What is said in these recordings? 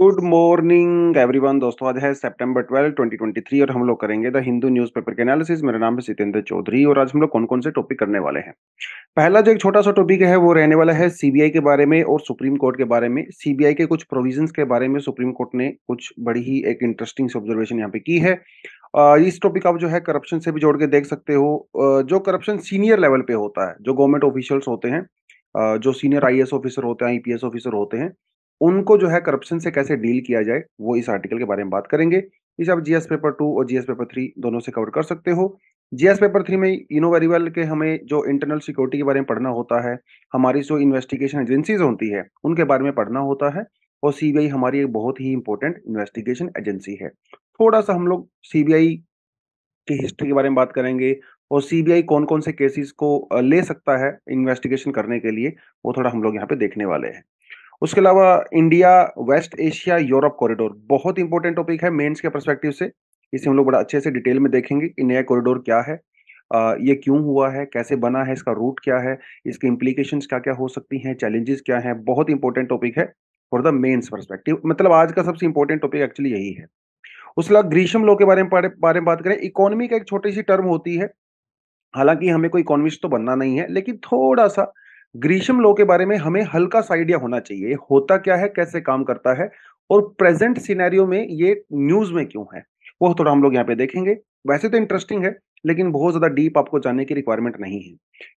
Good morning everyone. दोस्तों, आज है सितंबर 12 2023 और हम लोग करेंगे द हिंदू न्यूज़पेपर के एनालिसिस मेरा नाम है सितेंद्र चौधरी और आज हम लोग कौन कौन से टॉपिक करने वाले हैं। पहला जो एक छोटा सा टॉपिक है, वो रहने वाला है सीबीआई के बारे में और सुप्रीम कोर्ट के बारे में। सीबीआई के कुछ प्रोविज़न के बारे में सुप्रीम कोर्ट ने कुछ बड़ी ही एक इंटरेस्टिंग ऑब्जर्वेशन यहाँ पे की है। इस टॉपिक आप जो है करप्शन से भी जोड़ के देख सकते हो। जो करप्शन सीनियर लेवल पे होता है, जो गवर्नमेंट ऑफिशियल्स होते हैं जो सीनियर आईएएस ऑफिसर होते हैं आईपीएस ऑफिसर होते हैं उनको जो है करप्शन से कैसे डील किया जाए वो इस आर्टिकल के बारे में बात करेंगे। इसे आप जीएस पेपर टू और जीएस पेपर थ्री दोनों से कवर कर सकते हो। जीएस पेपर थ्री में यू नो वेरी वेल के हमें जो इंटरनल सिक्योरिटी के बारे में पढ़ना होता है हमारी जो इन्वेस्टिगेशन एजेंसीज होती है उनके बारे में पढ़ना होता है और सीबीआई हमारी एक बहुत ही इंपॉर्टेंट इन्वेस्टिगेशन एजेंसी है। थोड़ा सा हम लोग सीबीआई की हिस्ट्री के बारे में बात करेंगे और सीबीआई कौन-कौन से केसेस को ले सकता है इन्वेस्टिगेशन करने के लिए, वो थोड़ा हम लोग यहाँ पे देखने वाले हैं। उसके अलावा India, west Asia, Europe corridor बहुत इंपॉर्टेंट टॉपिक है मेंस के परस्पेक्टिव से। इसे हम लोग बड़ा अच्छे से डिटेल में देखेंगे कि नया कॉरिडोर क्या है? अ, ये क्यों हुआ है? कैसे बना है? इसका रूट क्या है? इसके इम्प्लीकेशंस क्या-क्या हो सकती हैं? चैलेंजेस क्या हैं? बहुत इंपॉर्टेंट टॉपिक है फॉर द मेन्स पर्सपेक्टिव मतलब आज का सबसे इंपॉर्टेंट टॉपिक एक्चुअली यही है। उसके अलावा ग्रीशम लॉ के बारे में बारे में बात करें, इकोनॉमी का एक छोटी-सी टर्म होती है। हालाँकि हमें कोई इकोनॉमिस्ट तो बनना नहीं है, लेकिन थोड़ा-सा ग्रीशम लॉ के बारे में हमें हल्का-सा आइडिया होना चाहिए। होता क्या है, कैसे काम करता है और प्रेज़ेंट सिनेरियो में ये न्यूज़ में क्यों है? वो थोड़ा हम लोग यहाँ पे देखेंगे। वैसे तो इंटरेस्टिंग है, लेकिन बहुत ज़्यादा डीप आपको जानने की रिक्वायरमेंट नहीं है।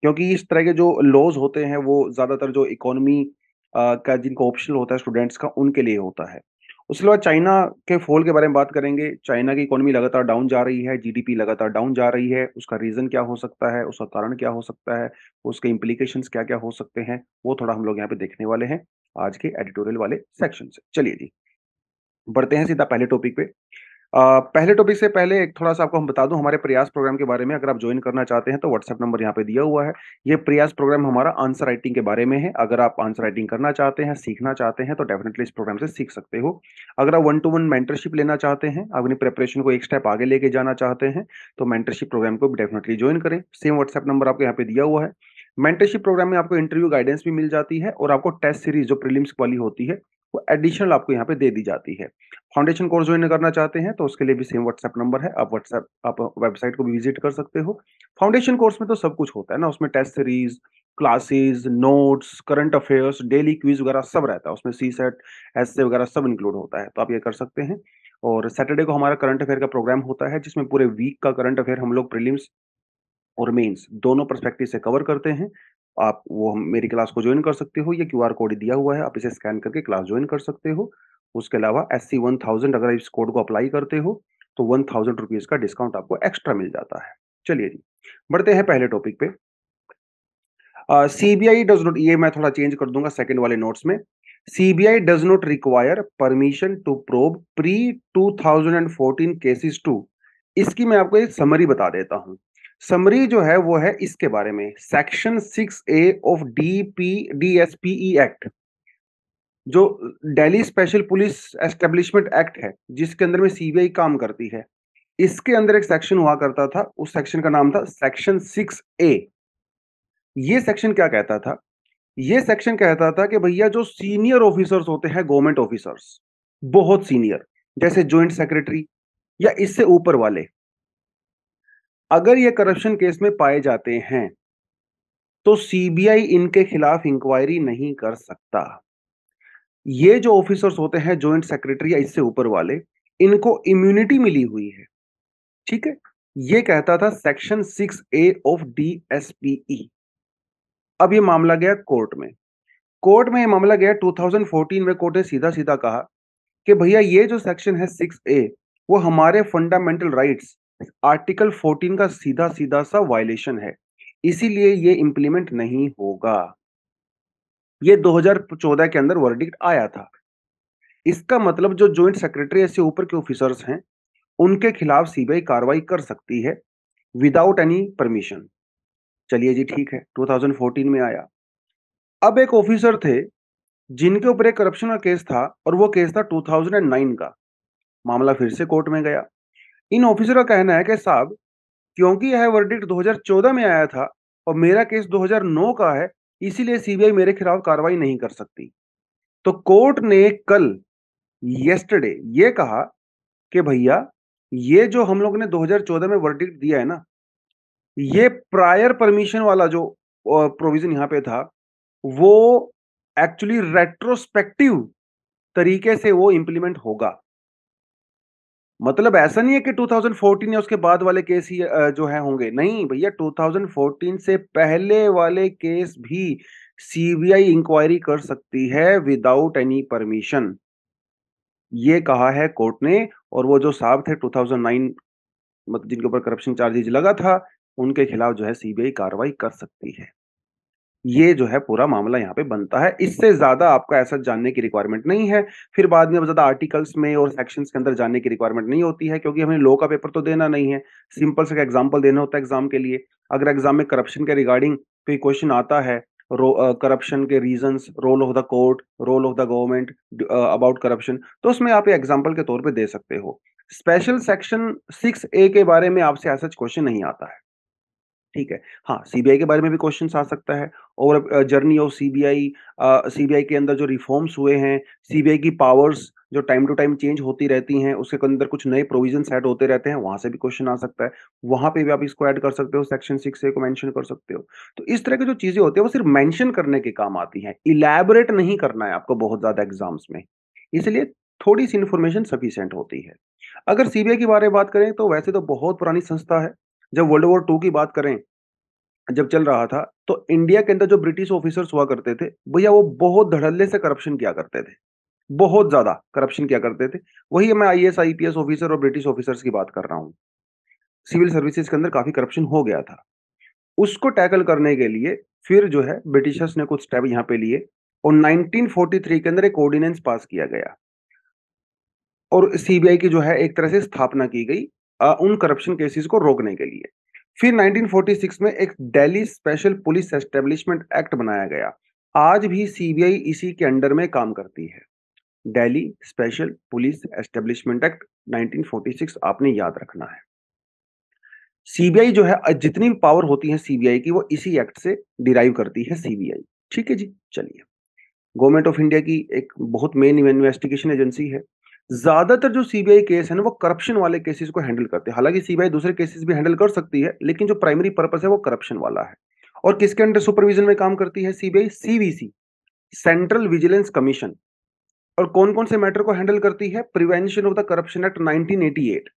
क्योंकि इस तरह के जो लॉज़ होते हैं, वो ज़्यादातर जो इकोनॉमी का जिनको ऑप्शनल होता है स्टूडेंट्स का, उनके लिए होता है। उसके बाद चाइना के फॉल के बारे में बात करेंगे। चाइना की इकोनॉमी लगातार डाउन जा रही है, जीडीपी लगातार डाउन जा रही है। उसका रीज़न क्या हो सकता है? उसका कारण क्या हो सकता है? उसके इम्प्लीकेशंस क्या-क्या हो सकते हैं? वो थोड़ा हम लोग यहाँ पे देखने वाले हैं, आज के एडिटोरियल वाले सेक्शन से। चलिए जी, बढ़ते हैं सीधा पहले टॉपिक पे। पहले टॉपिक से पहले एक थोड़ा-सा आपको हम बता दूँ हमारे प्रयास प्रोग्राम के बारे में अगर आप जॉइन करना चाहते हैं तो व्हाट्सएप नंबर यहाँ पे दिया हुआ है। ये प्रयास प्रोग्राम हमारा आंसर राइटिंग के बारे में है। अगर आप आंसर राइटिंग करना चाहते हैं, सीखना चाहते हैं तो डेफ़िनेटली इस प्रोग्राम से सीख सकते हो। अगर आप वन टू वन मेंटरशिप लेना चाहते हैं, अपनी प्रिपरेशन को एक स्टेप आगे लेके जाना चाहते हैं, तो मेंटरशिप प्रोग्राम को डेफिनिटली जॉइन करें। सेम व्हाट्सएप नंबर आपको यहाँ पे दिया हुआ है। मेंटरशिप प्रोग्राम में आपको इंटरव्यू गाइडेंस भी मिल जाती है और आपको टेस्ट सीरीज़ जो प्रीलिम्स वाली होती है, वो एडिशनल आपको यहाँ पे दे दी जाती है। फाउंडेशन कोर्स ज्वाइन करना चाहते हैं तो उसके लिए भी सेम व्हाट्सएप नंबर है। आप व्हाट्सएप आप वेबसाइट को भी विज़िट कर सकते हो। फाउंडेशन कोर्स में तो सब कुछ होता है ना, उसमें test series, classes, notes, current affairs, daily quiz वगैरह सब रहता है। उसमें सीसेट, एस्से वगैरह सब इंक्लूड होता है, तो आप ये कर सकते हैं। और सैटरडे को हमारा करंट अफेयर का प्रोग्राम होता है, जिसमें पूरे वीक का करंट अफेयर हम लोग प्रीलिम्स और मेंस दोनों परस्पेक्टिव से कवर करते हैं। आप वो हम मेरी क्लास को जॉइन कर सकते हो, ये क्यूआर कोड दिया हुआ है, आप इसे स्कैन करके क्लास जॉइन कर सकते हो। उसके अलावा एससी 1000 अगर इस कोड को अप्लाई करते हो, तो 1000 रुपीज़ का डिस्काउंट आपको एक्स्ट्रा मिल जाता है। चलिए जी, बढ़ते हैं पहले टॉपिक पे। सीबीआई डज़ नॉट ये मैं थोड़ा चेंज कर दूँगा सेकंड वाले नोट्स में। CBI does not require permission to probe pre 2014 cases to इसकी मैं आपको एक समरी बता देता हूँ। समरी जो है वो है इसके बारे में section six A of DP DSPE act जो Delhi special police establishment act है, जिसके अंदर में सीबीआई काम करती है। इसके अंदर एक सेक्शन हुआ करता था, उस सेक्शन का नाम था सेक्शन सिक्स ए। ये सेक्शन क्या कहता था? ये सेक्शन कहता था कि भैया जो सीनियर ऑफिसर्स होते हैं गवर्नमेंट ऑफिसर्स, बहुत सीनियर, जैसे ज्वाइंट सेक्रेटरी या इससे ऊपर वाले, अगर ये करप्शन केस में पाए जाते हैं, तो सीबीआई इनके खिलाफ इंक्वायरी नहीं कर सकता। ये जो ऑफिसर्स होते हैं जॉइंट सेक्रेटरी या इससे ऊपर वाले, इनको इम्यूनिटी मिली हुई है, ठीक है? ये कहता था section six A of DSPE. अब ये मामला गया कोर्ट में। कोर्ट में ये मामला गया 2014 में कोर्ट ने सीधा-सीधा कहा कि भैया ये जो सेक्शन है सिक्स ए वो हमारे फंडामेंटल राइट्स आर्टिकल 14 का सीधा-सीधा सा वायलेशन है। इसीलिए ये इम्प्लीमेंट नहीं होगा। ये 2014 के अंदर वर्डिक्ट आया था। इसका मतलब जो जॉइंट सेक्रेटरी ऐसे ऊपर के ऑफिसर्स हैं, उनके खिलाफ सीबीआई कार्रवाई कर सकती है विदाउट एनी परमिशन। चलिए जी ठीक है, 2014 में आया। अब एक ऑफिसर थे, जिनके ऊपर एक करप्शन का केस था और वो केस था 2009 का। मामला फिर से कोर्ट में गया। इन ऑफिसर का कहना है कि साहब, क्योंकि यह वर्डिक्ट 2014 में आया था और मेरा केस 2009 का है, इसीलिए सीबीआई मेरे खिलाफ कार्रवाई नहीं कर सकती। तो कोर्ट ने कल येस्टरडे ये कहा कि भैया ये जो हम लोग ने 2014 में वर्डिक्ट दिया है ना ये प्रायर परमिशन वाला जो प्रोविज़न यहाँ पे था वो एक्चुअली रेट्रोस्पेक्टिव तरीके से वो इंप्लीमेंट होगा मतलब ऐसा नहीं है कि 2014 या उसके बाद वाले केस ही जो है होंगे। नहीं भैया 2014 से पहले वाले केस भी सीबीआई इंक्वायरी कर सकती है विदाउट एनी परमिशन ये कहा है कोर्ट ने, और वो जो साहब थे 2009 मतलब जिनके ऊपर करप्शन चार्जेज लगा था, उनके खिलाफ जो है सीबीआई कार्रवाई कर सकती है। ये जो है पूरा मामला यहाँ पे बनता है। इससे ज़्यादा आपका ऐसा जानने की रिक्वायरमेंट नहीं है। फिर बाद में ज़्यादा आर्टिकल्स में और सेक्शंस के अंदर जानने की रिक्वायरमेंट नहीं होती है, क्योंकि हमें लॉ का पेपर तो देना नहीं है। सिंपल से एग्ज़ाम्पल देना होता है एग्ज़ाम के लिए। अगर एग्ज़ाम में करप्शन के रिगार्डिंग कोई क्वेश्चन आता है करप्शन के reasons role of the court role of the government about corruption तो उसमें आप एग्ज़ाम्पल के तौर पर दे सकते हो। स्पेशल सेक्शन सिक्स ए के बारे में आपसे ऐसा क्वेश्चन नहीं आता है। ठीक है। हाँ सीबीआई के बारे में भी क्वेश्चन आ सकता है और जर्नी ऑफ़ सीबीआई सीबीआई के अंदर जो रिफॉर्म्स हुए हैं सीबीआई की पावर्स जो टाइम टू टाइम चेंज होती रहती हैं, उसके अंदर कुछ नए प्रोविज़न ऐड होते रहते हैं, वहाँ से भी क्वेश्चन आ सकता है। वहाँ पे भी आप इसको ऐड कर सकते हो सेक्शन सिक्स को मेंशन कर सकते हो। तो इस तरह की जो चीज़ें होती है, वो सिर्फ़ मेंशन करने के काम आती हैं। इलेबोरेट नहीं करना है आपको बहुत ज़्यादा एग्ज़ाम्स में। इसलिए थोड़ी सी इन्फॉर्मेशन सफिशेंट होती है। अगर सीबीआई के बारे में बात करें तो वैसे तो बहुत पुरानी संस्था है। जब वर्ल्ड वॉर टू की बात करें, जब चल रहा था तो इंडिया के अंदर जो ब्रिटिश ऑफिसर्स हुआ करते थे, भैया वो बहुत धड़ल्ले से करप्शन किया करते थे। बहुत ज़्यादा करप्शन किया करते थे। वही मैं आई एस ऑफिसर और ब्रिटिश ऑफिसर्स की बात कर रहा हूँ। सिविल सर्विसेज़ के अंदर काफ़ी करप्शन हो गया था। उसको टैकल करने के लिए फिर जो है ब्रिटिशर्स ने कुछ स्टेप यहाँ पे लिए और 1943 के अंदर एक ऑर्डिनेंस पास किया गया। और सीबीआई की जो है, एक तरह से स्थापना की गई। उन करप्शन केसेस को रोकने के लिए। फिर 1946 में एक Delhi special police establishment act बनाया गया। आज भी सीबीआई इसी के अंडर में काम करती है। Delhi special police establishment act 1946 आपने याद रखना है। सीबीआई जो है जितनी भी पावर होती है सीबीआई की, वो इसी एक्ट से डिराइव करती है सीबीआई ठीक है जी? चलिए। गवर्नमेंट ऑफ़ इंडिया की एक बहुत मेन इन्वेस्टिगेशन एजेंसी है। ज़्यादातर जो सीबीआई केस है ना, वो करप्शन वाले केसेस को हैंडल करते हैं। हालाँकि सीबीआई दूसरे केसेस भी हैंडल कर सकती है, लेकिन जो प्राइमरी पर्पस है, वो करप्शन वाला है। और किसके अंडर सुपरविजन में काम करती है CBI CVC central vigilance commission और कौन कौन से मैटर को हैंडल करती है? Prevention of the corruption act 1988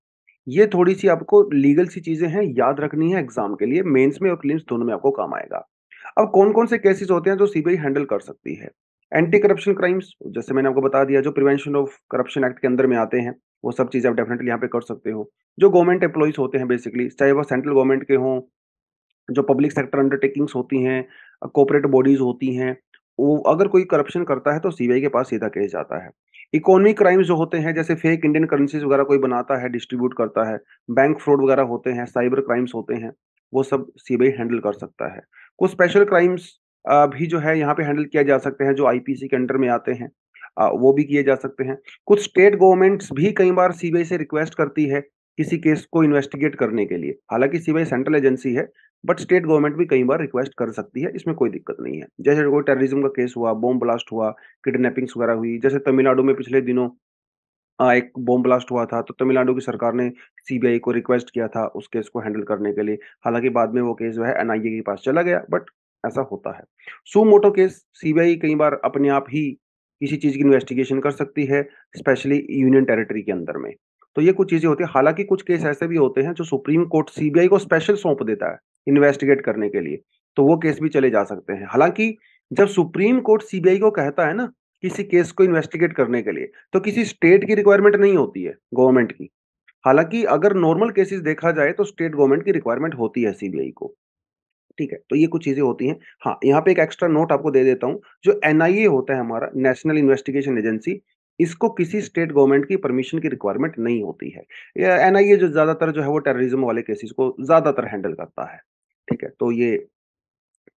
ये थोड़ी सी आपको लीगल सी चीज़ें हैं, याद रखनी है एग्ज़ाम के लिए मेंस में और क्लिम्स दोनों में आपको काम आएगा। अब कौन कौन से केसेस होते हैं जो सीबीआई हैंडल कर सकती है? एंटी करप्शन क्राइम्स जैसे मैंने आपको बता दिया, जो प्रिवेंशन ऑफ़ करप्शन एक्ट के अंदर में आते हैं, वो सब चीज़ें आप डेफिनेटली यहाँ पे कर सकते हो। जो गवर्नमेंट एम्प्लॉइज होते हैं बेसिकली चाहे वो सेंट्रल गवर्नमेंट के हों, जो पब्लिक सेक्टर अंडरटेकिंग्स होती हैं कोऑपरेटिव बॉडीज होती हैं, वो अगर कोई करप्शन करता है तो सीबीआई के पास सीधा केस जाता है। इकोनॉमिक क्राइम्स जो होते हैं, जैसे फेक इंडियन करेंसीज वगैरह कोई बनाता है डिस्ट्रीब्यूट करता है बैंक फ्रॉड वगैरह होते हैं साइबर क्राइम्स होते हैं, वो सब सीबीआई हैंडल कर सकता है। कुछ स्पेशल क्राइम्स भी जो है यहाँ पे हैंडल किया जा सकते हैं, जो आईपीसी के अंडर में आते हैं वो भी किए जा सकते हैं। कुछ स्टेट गवर्नमेंट्स भी कई बार सीबीआई से रिक्वेस्ट करती है किसी केस को इन्वेस्टिगेट करने के लिए। हालाँकि सीबीआई सेंट्रल एजेंसी है, बट स्टेट गवर्नमेंट भी कई बार रिक्वेस्ट कर सकती है, इसमें कोई दिक्कत नहीं है। जैसे कोई टेररिज्म का केस हुआ, बॉम्ब ब्लास्ट हुआ, किडनैपिंग्स वगैरह हुई, जैसे तमिलनाडु में पिछले दिनों एक बॉम्ब ब्लास्ट हुआ था तो तमिलनाडु की सरकार ने सीबीआई को रिक्वेस्ट किया था उस केस को हैंडल करने के लिए। हालाँकि बाद में वो केस जो है एनआईए के पास चला गया, बट ऐसा होता है। सो मोटो केस सीबीआई कई बार अपने आप ही किसी चीज़ की इन्वेस्टिगेशन कर सकती है स्पेशली यूनियन टेरिटरी के अंदर में। तो ये कुछ चीज़ें होती है। हालाँकि कुछ केस ऐसे भी होते हैं जो सुप्रीम कोर्ट सीबीआई को स्पेशल सौंप देता है इन्वेस्टिगेट करने के लिए। तो वो केस भी चले जा सकते हैं। हालाँकि जब सुप्रीम कोर्ट सीबीआई को कहता है ना, किसी केस को इन्वेस्टिगेट करने के लिए तो किसी स्टेट की रिक्वायरमेंट नहीं होती है गवर्नमेंट की। हालाँकि अगर नॉर्मल केसेस देखा जाए तो स्टेट गवर्नमेंट की रिक्वायरमेंट होती है सीबीआई को। ठीक है तो ये कुछ चीज़ें होती हैं। हाँ यहाँ पे एक एक्स्ट्रा नोट आपको दे देता हूँ जो एनआईए होता है हमारा नेशनल इन्वेस्टिगेशन एजेंसी इसको किसी स्टेट गवर्नमेंट की परमिशन की रिक्वायरमेंट नहीं होती है। एनआईए जो ज़्यादातर जो है वो टेररिज्म वाले केसेस को ज़्यादातर हैंडल करता है ठीक है? तो ये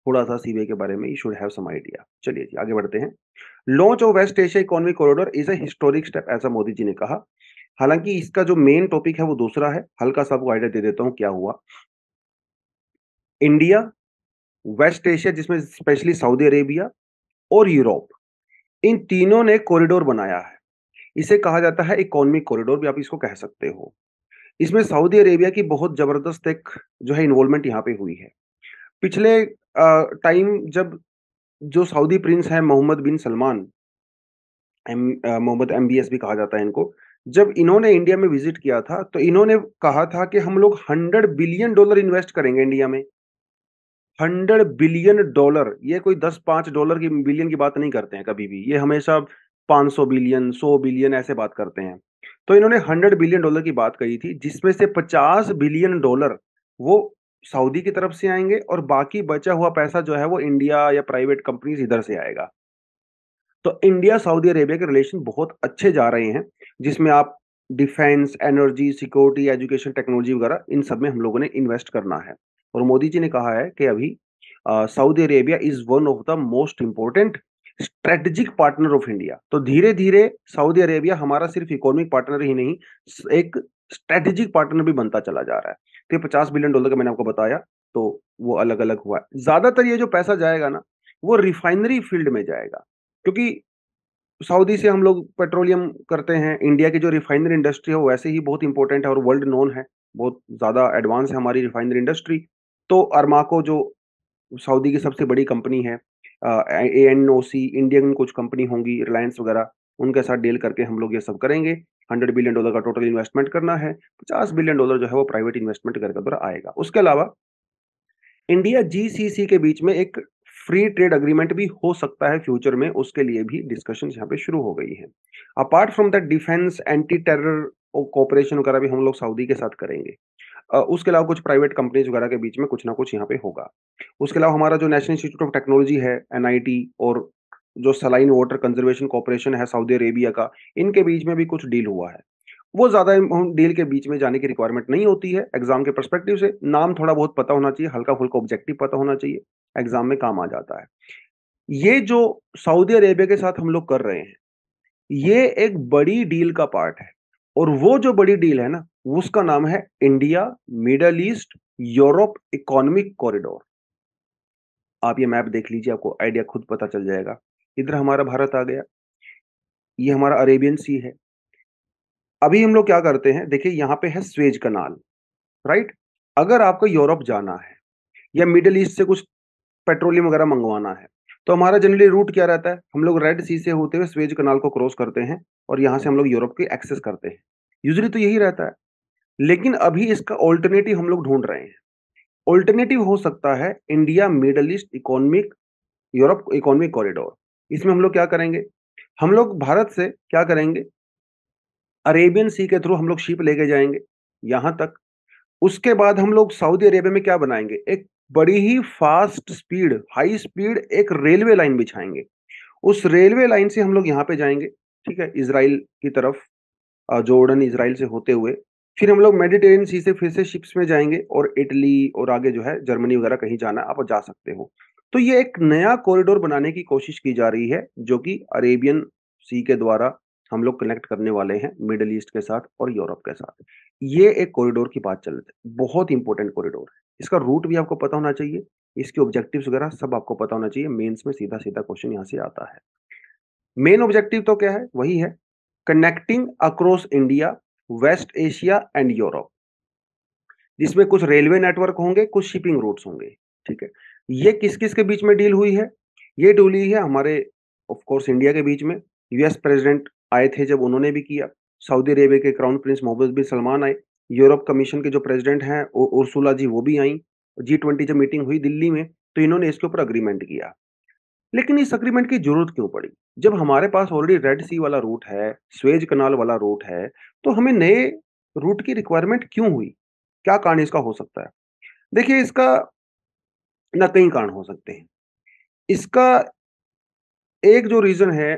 थोड़ा सा सीबीआई के बारे में you should have some idea चलिए जी आगे बढ़ते हैं। Launch of west Asia economic corridor is a historic step ऐसा मोदी जी ने कहा। हालाँकि इसका जो मेन टॉपिक है वो दूसरा है। हल्का सा आपको आइडिया दे देता हूँ क्या हुआ। इंडिया वेस्ट एशिया जिसमें स्पेशली सऊदी अरेबिया और यूरोप इन तीनों ने कॉरिडोर बनाया है। इसे कहा जाता है इकोनॉमिक कॉरिडोर भी आप इसको कह सकते हो। इसमें सऊदी अरेबिया की बहुत ज़बरदस्त एक जो है इन्वॉल्वमेंट यहाँ पे हुई है। पिछले टाइम जब जो सऊदी प्रिंस है Mohammed bin Salman Mohammed MBS भी कहा जाता है इनको, जब इन्होंने इंडिया में विज़िट किया था तो इन्होंने कहा था कि हम लोग हंड्रेड बिलियन डॉलर इन्वेस्ट करेंगे इंडिया में। हंड्रेड बिलियन डॉलर, ये कोई दस पाँच डॉलर की बिलियन की बात नहीं करते हैं कभी भी, ये हमेशा पाँच सौ बिलियन सौ बिलियन ऐसे बात करते हैं। तो इन्होंने हंड्रेड बिलियन डॉलर की बात कही थी, जिसमें से पचास बिलियन डॉलर वो सऊदी की तरफ़ से आएँगे और बाकी बचा हुआ पैसा जो है वो इंडिया या प्राइवेट कंपनीज़ इधर से आएगा। तो इंडिया सऊदी अरेबिया के रिलेशन बहुत अच्छे जा रहे हैं, जिसमें आप defence, energy, security, education, technology वगैरह, इन सब में हम लोगों ने इन्वेस्ट करना है। और मोदी जी ने कहा है कि अभी Saudi Arabia is one of the most important strategic partner of India तो धीरे धीरे सऊदी अरेबिया हमारा सिर्फ़ इकोनॉमिक पार्टनर ही नहीं एक स्ट्रेटेजिक पार्टनर भी बनता चला जा रहा है। तो पचास बिलियन डॉलर का मैंने आपको बताया तो वो अलग अलग हुआ। है ज़्यादातर ये जो पैसा जाएगा ना, वो रिफाइनरी फ़ील्ड में जाएगा, क्योंकि सऊदी से हम लोग पेट्रोलियम करते हैं, इंडिया की जो रिफाइनरी इंडस्ट्री है, वो वैसे ही बहुत इंपॉर्टेंट है और वर्ल्ड नोन है। बहुत ज़्यादा एडवांस है हमारी रिफाइनरी इंडस्ट्री तो अरमाको जो सऊदी की सबसे बड़ी कंपनी है A N O C Indian कुछ कंपनी होंगी रिलायंस वगैरह, उनके साथ डील करके हम लोग ये सब करेंगे। हंड्रेड बिलियन डॉलर का टोटल इन्वेस्टमेंट करना है, पचास बिलियन डॉलर जो है वो प्राइवेट इन्वेस्टमेंट करके द्वारा आएगा। उसके अलावा इंडिया जीसीसी के बीच में एक फ्री ट्रेड अग्रीमेंट भी हो सकता है फ्यूचर में, उसके लिए भी डिस्कशन यहाँ पे शुरू हो गई है। Apart from that defence anti terror cooperation वगैरह भी हम लोग सऊदी के साथ करेंगे। उसके अलावा कुछ प्राइवेट कंपनीज़ वगैरह के बीच में कुछ ना कुछ यहाँ पे होगा। उसके अलावा हमारा जो नेशनल इंस्टीट्यूट ऑफ़ टेक्नोलॉजी है एनआईटी और जो सलाइन वाटर कंजर्वेशन कॉर्पोरेशन है सऊदी अरेबिया का, इनके बीच में भी कुछ डील हुआ है। वो ज़्यादा डील के बीच में जाने की रिक्वायरमेंट नहीं होती है एग्ज़ाम के परस्पेक्टिव से नाम थोड़ा बहुत पता होना चाहिए हल्का फुल्का ऑब्जेक्टिव पता होना चाहिए एग्ज़ाम में काम आ जाता है। ये जो सऊदी अरेबिया के साथ हम लोग कर रहे हैं, ये एक बड़ी डील का पार्ट है और वो जो बड़ी डील है ना उसका नाम है India, middle east, Europe, economic corridor. आप ये मैप देख लीजिए, आपको आइडिया खुद पता चल जाएगा। इधर हमारा भारत आ गया। ये हमारा अरेबियन सी है। अभी हम लोग क्या करते हैं, देखिए यहाँ पे है स्वेज कनाल, राइट? अगर आपको यूरोप जाना है या मिडल ईस्ट से कुछ पेट्रोलियम वगैरह मंगवाना है तो हमारा जनरली रूट क्या रहता है? हम लोग रेड सी से होते हुए स्वेज कनाल को क्रॉस करते हैं और यहाँ से हम लोग यूरोप की एक्सेस करते हैं। यूजली तो यही रहता है। लेकिन अभी इसका ऑल्टरनेटिव हम लोग ढूंढ रहे हैं। ऑल्टरनेटिव हो सकता है India middle east economic Europe economic corridor इसमें हम लोग क्या करेंगे? हम लोग भारत से क्या करेंगे? अरेबियन सी के थ्रू हम लोग शिप लेके जाएँगे, यहाँ तक। उसके बाद हम लोग सऊदी अरेबिया में क्या बनाएँगे? एक बड़ी ही फास्ट स्पीड हाई स्पीड एक रेलवे लाइन बिछाएँगे। उस रेलवे लाइन से हम लोग यहाँ पे जाएँगे, ठीक है? इसराइल की तरफ़ जॉर्डन इसराइल से होते हुए। फिर हम लोग मेडिटेरियन सी से फिर से शिप्स में जाएँगे और इटली और आगे जो है जर्मनी वगैरह कहीं जाना आप जा सकते हो। तो ये एक नया कॉरिडोर बनाने की कोशिश की जा रही है, जो कि अरेबियन सी के द्वारा हम लोग कनेक्ट करने वाले हैं मिडल ईस्ट के साथ और यूरोप के साथ। ये एक कॉरिडोर की बात चल रही है, बहुत इंपॉर्टेंट कॉरिडोर है। इसका रूट भी आपको पता होना चाहिए, इसके ऑब्जेक्टिव वगैरह सब आपको पता होना चाहिए मेन्स में सीधा सीधा क्वेश्चन यहाँ से आता है। मेन ऑब्जेक्टिव तो क्या है? वही है connecting across India west Asia and Europe. जिसमें कुछ रेलवे नेटवर्क होंगे, कुछ शिपिंग रूट्स होंगे, ठीक है? ये किस किस के बीच में डील हुई है? ये डील हुई है हमारे ऑफ़ कोर्स इंडिया के बीच में। यूएस प्रेसिडेंट आए थे जब उन्होंने भी किया। सऊदी अरेबिया के crown prince Mohammed bin Salman आए। यूरोप कमीशन के जो प्रेसिडेंट हैं उर्सुला जी, वो भी आई। जी ट्वेंटी जब मीटिंग हुई दिल्ली में तो इन्होंने इसके ऊपर अग्रीमेंट किया। लेकिन इस अग्रीमेंट की ज़रूरत क्यों पड़ी? जब हमारे पास ऑलरेडी रेड सी वाला रूट है स्वेज कनाल वाला रूट है तो हमें नए रूट की रिक्वायरमेंट क्यों हुई? क्या कारण इसका हो सकता है? देखिए, इसका ना कई कारण हो सकते हैं। इसका एक जो रीजन है,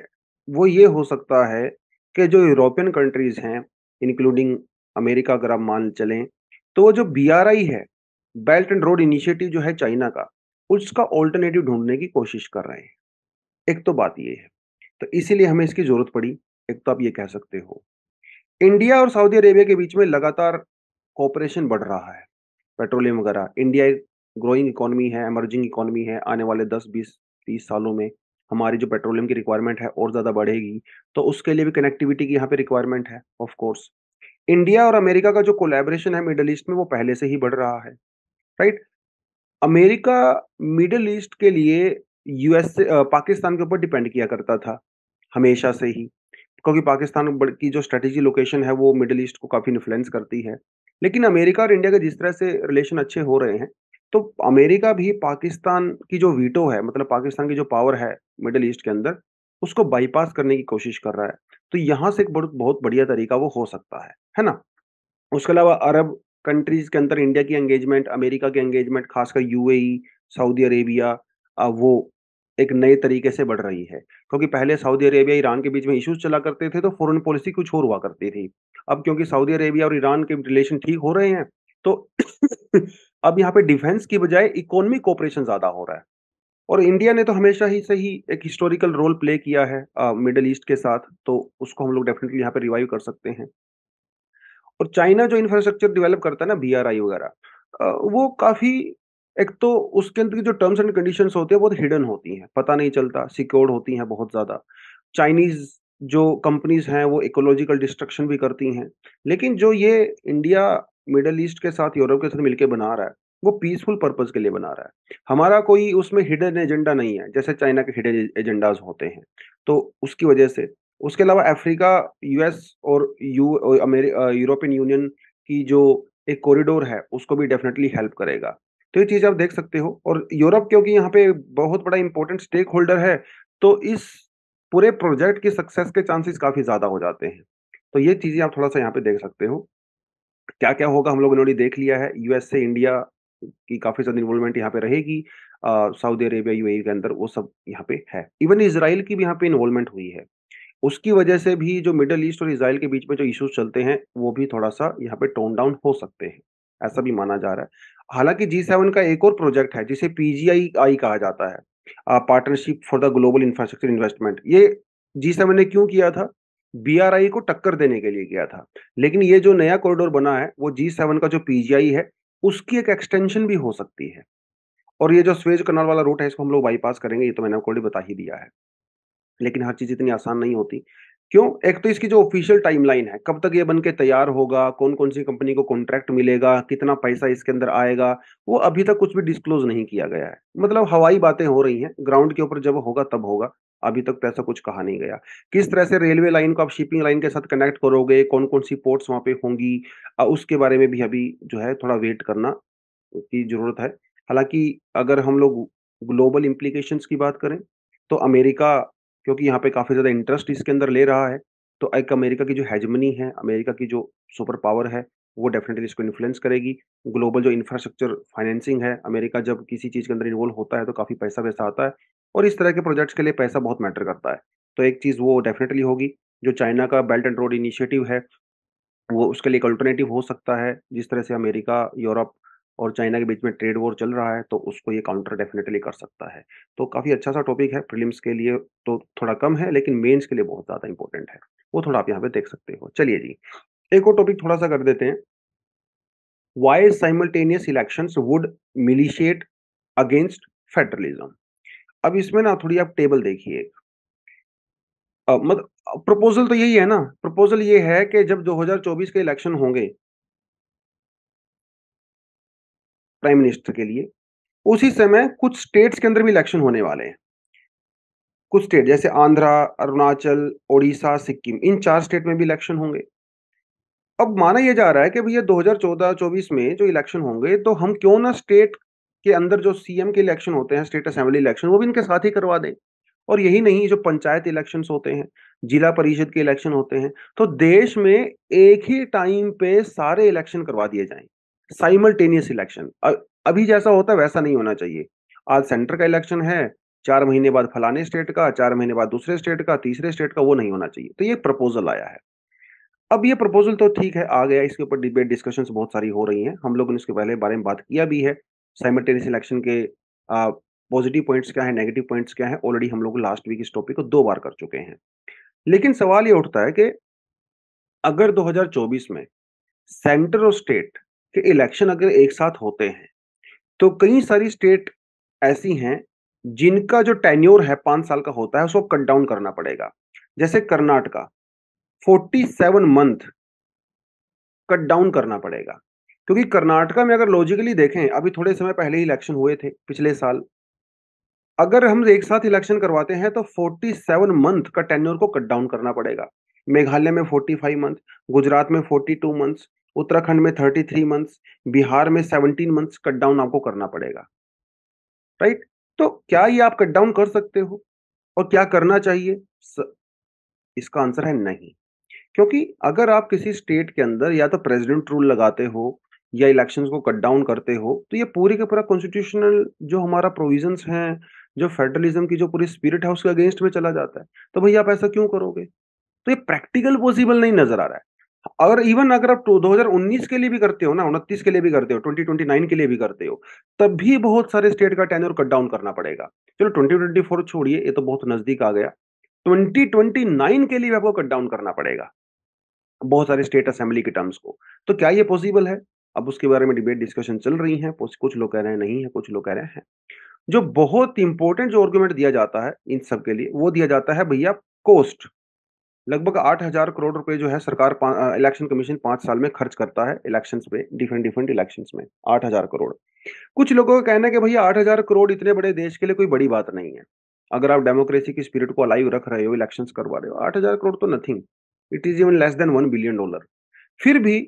वो ये हो सकता है कि जो यूरोपियन कंट्रीज़ हैं इंक्लूडिंग अमेरिका अगर आप मान चलें तो जो बीआरआई है बेल्ट एंड रोड इनिशिएटिव जो है चाइना का उसका ऑल्टरनेटिव ढूँढने की कोशिश कर रहे हैं एक तो बात ये है तो इसीलिए हमें इसकी ज़रूरत पड़ी एक तो आप ये कह सकते हो इंडिया और सऊदी अरेबिया के बीच में लगातार कोऑपरेशन बढ़ रहा है पेट्रोलियम वगैरह इंडिया एक ग्रोइंग इकोनॉमी है एमर्जिंग इकोनॉमी है आने वाले 10 20 30 सालों में हमारी जो पेट्रोलियम की रिक्वायरमेंट है और ज़्यादा बढ़ेगी, तो उसके लिए भी कनेक्टिविटी की यहाँ पे रिक्वायरमेंट है ऑफ़ कोर्स। इंडिया और अमेरिका का जो कोलैबोरेशन है मिडल ईस्ट में वो पहले से ही बढ़ रहा है, राइट? अमेरिका मिडल ईस्ट के लिए यूएस पाकिस्तान के ऊपर डिपेंड किया करता था, हमेशा से ही। क्योंकि पाकिस्तान की जो स्ट्रेटेजी लोकेशन है वो मिडल ईस्ट को काफ़ी इन्फ्लुएंस करती है। लेकिन अमेरिका और इंडिया के जिस तरह से रिलेशन अच्छे हो रहे हैं, तो अमेरिका भी पाकिस्तान की जो वीटो है मतलब पाकिस्तान की जो पावर है मिडल ईस्ट के अंदर, उसको बाईपास करने की कोशिश कर रहा है। तो यहाँ से एक बहुत बढ़िया तरीका वो हो सकता है, है ना? उसके अलावा अरब कंट्रीज़ के अंदर इंडिया की एंगेजमेंट, अमेरिका की एंगेजमेंट, खासकर यूएई, सऊदी अरेबिया वो एक नए तरीके से बढ़ रही है। क्योंकि पहले सऊदी अरेबिया, ईरान के बीच में इश्यूज़ चला करते थे, तो फ़ॉरेन पॉलिसी कुछ और हुआ करती थी। अब क्योंकि सऊदी अरेबिया और ईरान के रिलेशन ठीक हो रहे हैं, तो अब यहाँ पे डिफेंस की बजाय इकोनॉमिक कोऑपरेशन ज़्यादा हो रहा है। और इंडिया ने तो हमेशा ही से ही एक हिस्टोरिकल रोल प्ले किया है मिडल ईस्ट के साथ, तो उसको हम लोग डेफिनेटली यहाँ पे रिवाइव कर सकते हैं। और चाइना जो इंफ्रास्ट्रक्चर डेवलप करता है ना बीआरआई वगैरह वो काफ़ी एक तो उसके अंदर की जो टर्म्स एंड कंडीशंस होती है बहुत हिडन होती हैं, पता नहीं चलता, सिक्योर्ड होती हैं बहुत ज़्यादा। चाइनीज़ जो कंपनीज़ हैं वो इकोलॉजिकल डिस्ट्रक्शन भी करती हैं। लेकिन जो ये इंडिया मिडल ईस्ट के साथ यूरोप के साथ मिलके बना रहा है, वो पीसफुल पर्पज़ के लिए बना रहा है। हमारा कोई उसमें हिडन एजेंडा नहीं है, जैसे चाइना के हिडन एजेंडाज़ होते हैं। तो उसकी वजह से उसके अलावा अफ्रीका, यूएस और यू यूरोपियन यूनियन की जो एक कॉरिडोर है, उसको भी डेफ़िनेटली हेल्प करेगा। तो ये चीज़ आप देख सकते हो और यूरोप क्योंकि यहाँ पे बहुत बड़ा इंपॉर्टेंट स्टेक होल्डर है, तो इस पूरे प्रोजेक्ट की सक्सेस के चांसेस काफ़ी ज़्यादा हो जाते हैं। तो ये चीज़ें आप थोड़ा-सा यहाँ पे देख सकते हो। क्या-क्या होगा हम लोगों ने ऑलरेडी देख लिया है, यूएस से इंडिया की काफ़ी ज़्यादा इन्वॉल्वमेंट यहाँ पे रहेगी। सऊदी अरेबिया, यूएई के अंदर वो सब यहाँ पे है। इवन इज़राइल की भी यहाँ पे इन्वॉल्वमेंट हुई है। उसकी वजह से भी जो मिडल ईस्ट और इसराइल के बीच में जो इश्यूज़ चलते हैं, वो भी थोड़ा-सा यहाँ पे टोन डाउन हो सकते हैं, ऐसा भी माना जा रहा है। हालाँकि जी सेवन का एक और प्रोजेक्ट है, जिसे पीजीआई आई कहा जाता है partnership for the global infrastructure investment. ये जी सेवन ने क्यों किया था? बीआरआई को टक्कर देने के लिए किया था। लेकिन ये जो नया कॉरिडोर बना है, वो जी7 का जो पीजीआई है, उसकी एक एक्सटेंशन भी हो सकती है। और ये जो स्वेज कनाल वाला रूट है, इसको हम लोग बाईपास करेंगे, ये तो मैंने ऑलरेडी बता ही दिया है। लेकिन हर चीज़ इतनी आसान नहीं होती। क्यों? एक तो इसकी जो ऑफ़िशियल टाइमलाइन है, कब तक ये बन के तैयार होगा, कौन-कौन सी कंपनी को कॉन्ट्रैक्ट मिलेगा, कितना पैसा इसके अंदर आएगा, वो अभी तक कुछ भी डिस्क्लोज़ नहीं किया गया है। मतलब हवाई बातें हो रही हैं, ग्राउंड के ऊपर जब होगा तब होगा, अभी तक तो ऐसा कुछ कहा नहीं गया। किस तरह से रेलवे लाइन को आप शिपिंग लाइन के साथ कनेक्ट करोगे, कौन-कौन सी पोर्ट्स वहाँ पे होंगी उसके बारे में भी अभी जो है थोड़ा वेट करना की ज़रूरत है। हालाँकि अगर हम लोग ग्लोबल इम्प्लीकेशंस की बात करें, तो अमेरिका क्योंकि यहाँ पे काफ़ी ज़्यादा इंटरेस्ट इसके अंदर ले रहा है, तो एक अमेरिका की जो हेजेमनी है, अमेरिका की जो सुपर पावर है, वो डेफ़िनेटली इसको इन्फ्लुएंस करेगी। ग्लोबल जो इंफ्रास्ट्रक्चर फाइनेंसिंग है, अमेरिका जब किसी चीज़ के अंदर इन्वॉल्व होता है, तो काफ़ी पैसा-वैसा आता है और इस तरह के प्रोजेक्ट्स के लिए पैसा बहुत मैटर करता है। तो एक चीज़ वो डेफ़िनेटली होगी, जो चाइना का बेल्ट एंड रोड इनिशिएटिव है, वो उसके लिए एक अल्टरनेटिव हो सकता है, जिस तरह से अमेरिका, यूरोप और चाइना के बीच में ट्रेड वॉर चल रहा है, तो उसको ये काउंटर डेफ़िनेटली कर सकता है। तो काफ़ी अच्छा-सा टॉपिक है, प्रीलिम्स के लिए तो थोड़ा कम है, लेकिन मेंस के लिए बहुत ज़्यादा इम्पोर्टेंट है। वो थोड़ा आप यहाँ पे देख सकते हो। चलिए जी, एक और टॉपिक थोड़ा-सा कर देते हैं। Why simultaneous elections would militate against federalism? अब इसमें ना थोड़ी आप टेबल देखिए। अ, मत प्रपोज़ल तो यही है ना, प्रपोज़ल ये है कि जब 2024 के इलेक्शन होंगे प्राइम मिनिस्टर के लिए, उसी समय कुछ स्टेट्स के अंदर भी इलेक्शन होने वाले हैं। कुछ स्टेट जैसे आंध्रा, अरुणाचल, ओडिशा, सिक्किम इन चार स्टेट में भी इलेक्शन होंगे। अब माना यह जा रहा है कि भैया 2014-24 में जो इलेक्शन होंगे, तो हम क्यों ना स्टेट के अंदर जो सीएम के इलेक्शन होते हैं, स्टेट असेंबली इलेक्शन, वो भी इनके साथ ही करवा दें। और यही नहीं, जो पंचायत इलेक्शन होते हैं, जिला परिषद के इलेक्शन होते हैं, तो देश में एक ही टाइम पे सारे इलेक्शन करवा दिए जाएँ। साइमल्टेनियस इलेक्शन अभी जैसा होता है वैसा नहीं होना चाहिए। आज सेंटर का इलेक्शन है, चार महीने बाद फलाने स्टेट का, चार महीने बाद दूसरे स्टेट का, तीसरे स्टेट का, वो नहीं होना चाहिए। तो ये प्रपोज़ल आया है। अब ये प्रपोज़ल तो ठीक है, आ गया, इसके ऊपर डिबेट डिस्कशन बहुत सारी हो रही हैं। हम लोगों ने इसके पहले बारे में बात किया भी है। साइमल्टेनियस इलेक्शन के पॉज़िटिव पॉइंट्स क्या है नेगेटिव पॉइंट्स क्या है ऑलरेडी हम लोग लास्ट वीक इस टॉपिक को दो बार कर चुके हैं। लेकिन सवाल ये उठता है कि अगर 2024 में सेंटर और स्टेट के इलेक्शन अगर एक साथ होते हैं, तो कई सारी स्टेट ऐसी हैं, जिनका जो टेन्योर है 5 साल का होता है उसको कट डाउन करना पड़ेगा। जैसे कर्नाटका 47 मंथ कट डाउन करना पड़ेगा। क्योंकि कर्नाटका में अगर लॉजिकली देखें अभी थोड़े समय पहले ही इलेक्शन हुए थे पिछले साल। अगर हम एक साथ इलेक्शन करवाते हैं तो 47 मंथ का टेन्योर को कट डाउन करना पड़ेगा। मेघालय में 45 मंथ, गुजरात में 42 मंथ्स, उत्तराखंड में 33 मंथ्स, बिहार में 17 मंथ्स कट डाउन आपको करना पड़ेगा। राइट? तो क्या ये आप कट डाउन कर सकते हो? और क्या करना चाहिए? इसका आंसर है नहीं। क्योंकि अगर आप किसी स्टेट के अंदर या तो प्रेसिडेंट रूल लगाते हो या इलेक्शंस को कट डाउन करते हो, तो ये पूरी का पूरा कॉन्स्टिट्यूशनल जो हमारा प्रोविजंस हैं, जो फेडरलिज्म की जो पूरी स्पिरिट है उसके अगेंस्ट में चला जाता है। तो भैया आप ऐसा क्यों करोगे? तो ये प्रैक्टिकल पॉसिबल नहीं नज़र आ रहा है। अगर इवन अगर आप टू 2019 के लिए भी करते हो ना, 29 के लिए भी करते हो, 2029 के लिए भी करते हो, तब भी बहुत सारे स्टेट का टेन्योर कट डाउन करना पड़ेगा। चलो 2024 छोड़िए, ये तो बहुत नज़दीक आ गया। 2029 के लिए आपको कट डाउन करना पड़ेगा। बहुत सारे स्टेट असेंबली के टर्म्स को। तो क्या ये पॉसिबल है? अब उसके बारे में डिबेट डिस्कशन चल रही है। कुछ लोग कह रहे हैं नहीं है, कुछ लोग कह रहे हैं। जो बहुत इंपॉर्टेंट जो आर्गुमेंट दिया जाता है इन सब के लिए, वो दिया जाता है भैया कॉस्ट। लगभग 8000 करोड़ रुपए जो है सरकार इलेक्शन कमीशन 5 साल में खर्च करता है इलेक्शंस पे, डिफरेंट डिफरेंट इलेक्शंस में, 8000 करोड़। कुछ लोगों का कहना है कि भैया 8000 करोड़ इतने बड़े देश के लिए कोई बड़ी बात नहीं है। अगर आप डेमोक्रेसी की स्पिरिट को अलाइव रख रहे हो, इलेक्शंस करवा रहे हो, 8000 करोड़ तो nothing. It is even less than 1 billion dollar. फिर भी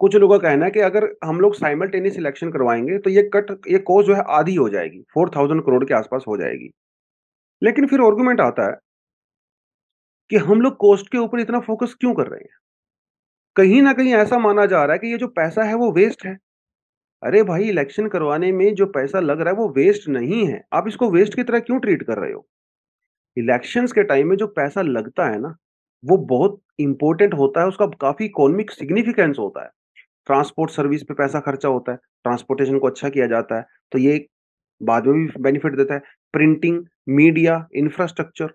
कुछ लोगों का कहना है कि अगर हम लोग साइमल्टेनियस इलेक्शन करवाएँगे तो ये कट ये कॉस्ट जो है आधी हो जाएगी, 4000 करोड़ के आस-पास हो जाएगी। लेकिन फिर आर्गुमेंट आता है कि हम लोग कॉस्ट के ऊपर इतना फोकस क्यों कर रहे हैं? कहीं ना कहीं ऐसा माना जा रहा है कि ये जो पैसा है वो वेस्ट है। अरे भाई इलेक्शन करवाने में जो पैसा लग रहा है वो वेस्ट नहीं है। आप इसको वेस्ट की तरह क्यों ट्रीट कर रहे हो? इलेक्शंस के टाइम में जो पैसा लगता है ना, वो बहुत इंपॉर्टेंट होता है, उसका काफ़ी इकोनॉमिक सिग्निफिकेंस होता है। ट्रांसपोर्ट सर्विस पे पैसा खर्चा होता है, ट्रांसपोर्टेशन को अच्छा किया जाता है, तो ये बाद में भी बेनिफिट देता है। प्रिंटिंग, मीडिया, इंफ्रास्ट्रक्चर